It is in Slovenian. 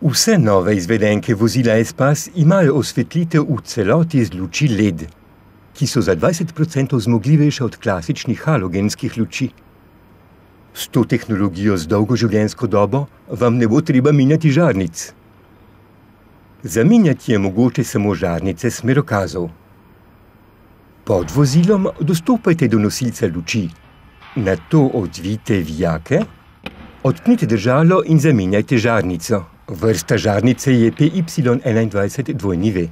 Vse nove izvedenke vozila Espas imajo osvetlitev v celoti z luči LED, ki so za 20% zmogljivejše od klasičnih halogenskih luči. S to tehnologijo z dolgo življenjsko dobo vam ne bo treba minjati žarnic. Zamenjati je mogoče samo žarnice smerokazov. Pod vozilom dostopajte do nosilca luči, nato odvijte vijake, odpnite držalo in zamenjajte žarnico. Vrsta žarnice je PY21 dvojni V.